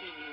watching